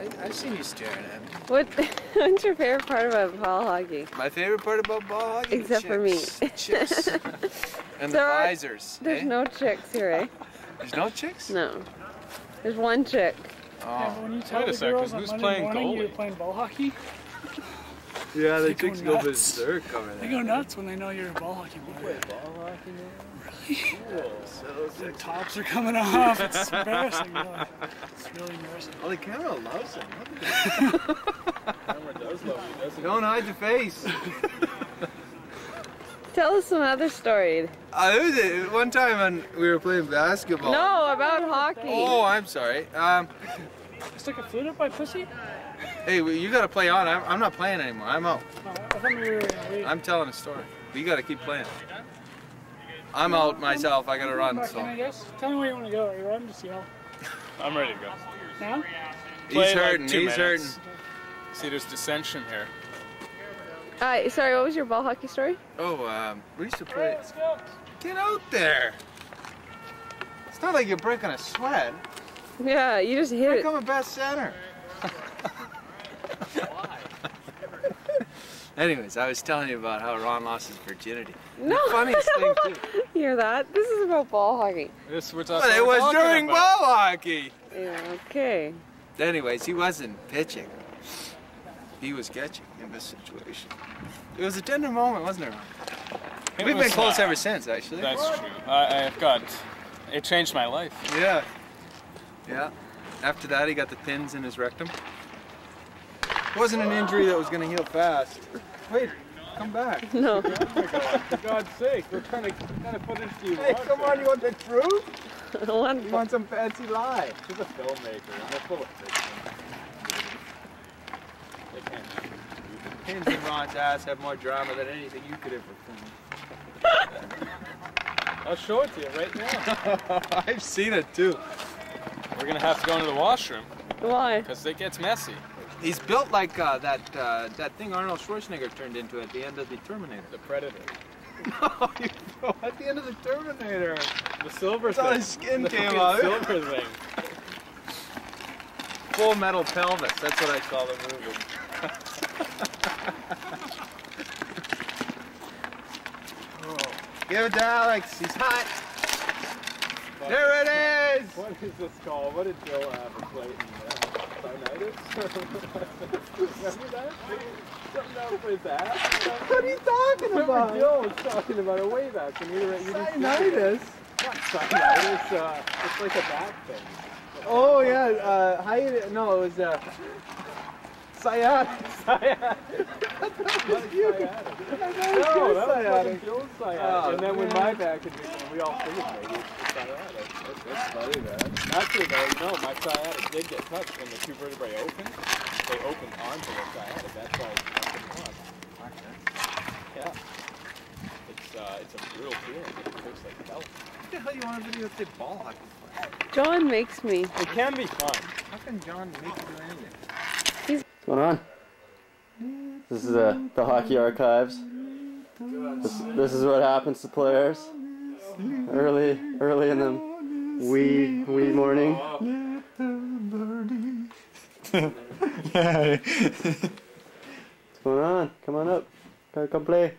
I, I've seen you staring at me. What, what's your favorite part about ball hockey? My favorite part about ball hockey? Except for me. chicks. Chicks. and There the are- visors. There's eh? no chicks here, eh? There's no chicks? No. There's one chick. Oh. but when you tell Wait a the second, who's Monday playing morning you're goalie? playing ball hockey, Yeah, the chicks go berserk over they go nuts when they know you're a ball hockey player. ball hockey The tops are coming off. It's embarrassing. Really. It's really embarrassing. Oh, the camera loves him. Camera does love you, doesn't it? Don't hide your face. Tell us some other story. Uh, it was it. One time when we were playing basketball. No, about hockey. Oh, I'm sorry. Um, Stick a flute up my pussy? hey, well, you got to play on. I'm, I'm not playing anymore. I'm out. No, I thought we were waiting. I'm telling a story. You got to keep playing. I'm out myself. I got to run. Can I So guess? Tell me where you want to go. Are you ready to see how? I'm ready to go. Now? he's Play like hurting. two he's hurting. See, there's dissension here. Uh, sorry, what was your ball hockey story? Oh, um, we used to play. Get out there. It's not like you're breaking a sweat. Yeah, you just hit it. Become a best center. Anyways, I was telling you about how Ron lost his virginity. No, funniest I don't thing, wanna hear that. This is about ball hockey. This we're talking But it was during about. ball hockey. Yeah, okay. Anyways, he wasn't pitching. He was catching in this situation. It was a tender moment, wasn't it? Ron? It We've been close uh, ever since, actually. That's true. I, I've got. It changed my life. Yeah. Yeah. After that, he got the pins in his rectum. It wasn't an injury that was going to heal fast. Wait, come back. No. For God's sake, we're trying to kind of put into you. Hey, come on, you want the truth? One- You want some fancy lie? She's a filmmaker, I'm a full of fiction. They. Pins in Ron's ass have more drama than anything you could ever film. I'll show it to you right now. I've seen it too. We're gonna have to go into the washroom Why? because it gets messy. He's built like uh, that uh, that thing Arnold Schwarzenegger turned into at the end of the Terminator. The predator. No, you know, at the end of the Terminator. The silver It's thing. his skin The came fucking out. Silver thing. Full metal pelvis. That's what I call the movie. Give it to Alex. He's hot. There it is. What is this called? What did Joe have plate in Rhinitis? Remember that? Something else with that? What are you talking Remember about? Joe was talking about it way back when we were at. Sinusitis. Not sinusitis, uh, it's like a back thing. Oh yeah. Uh, hi- no, it was uh, sciatic. Sciatic. No, that was fucking sciatic. Oh, and then when man. my back had been, we all figured maybe it's the sciatic. That's, that's funny, man. Actually, though, no, my sciatic did get touched when the two vertebrae opened. They opened onto the sciatic. That's why it's fucking on. Yeah. It's, uh, it's a brutal feeling. It hurts like hell. What the hell you want to videotape ball hockey for? John makes me. It can be fun. How can John make you do anything? What's going on? This is uh, the hockey archives. This, this is what happens to players early, early in the wee, wee morning. What's going on? Come on up. Come play.